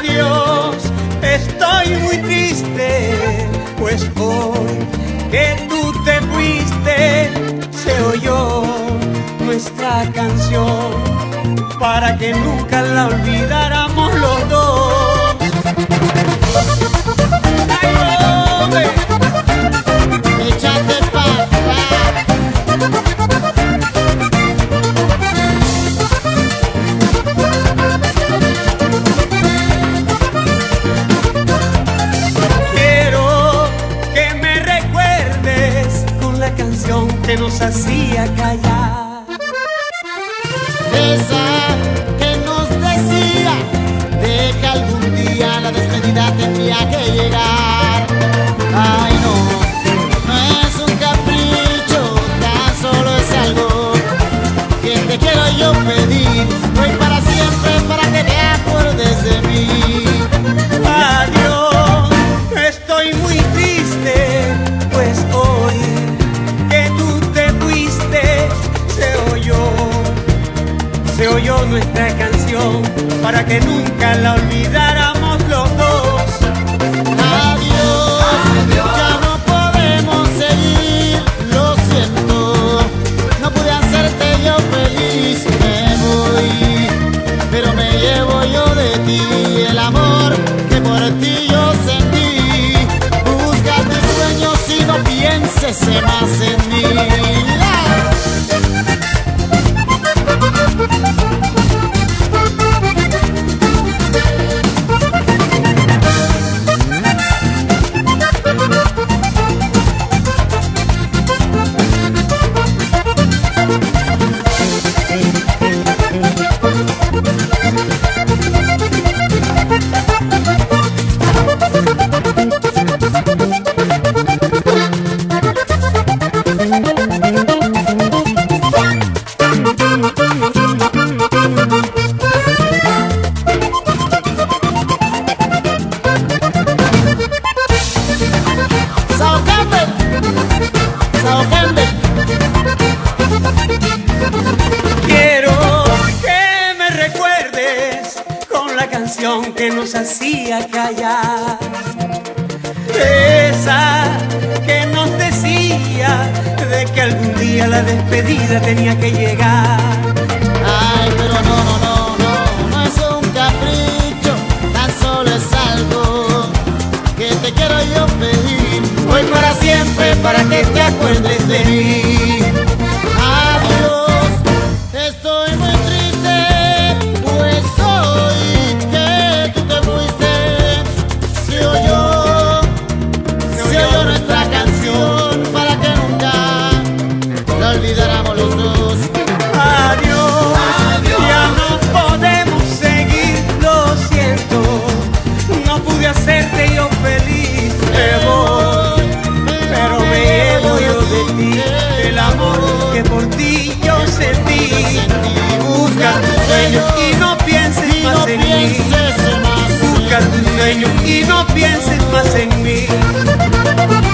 adiós. Estoy muy triste, pues hoy que tú te fuiste, se oyó nuestra canción para que nunca la olvidara que nos hacía callar. Se oyó nuestra canción para que nunca la olvidáramos los dos. Adiós, ya no podemos seguir, lo siento, no pude hacerte yo feliz, me voy, pero me llevo yo de ti el amor que por ti yo sentí. Busca tus sueños y no pienses más en mí. Que nos hacía callar. Esa que nos decía de que algún día la despedida tenía que llegar. Ay, pero no, no, no, no, no es un capricho, tan solo es algo que te quiero yo pedir. Hoy para siempre, para que te acuerdes el amor que por ti yo sentí. Busca tu sueño y no pienses más en mí. Busca tu sueño y no pienses más en mí.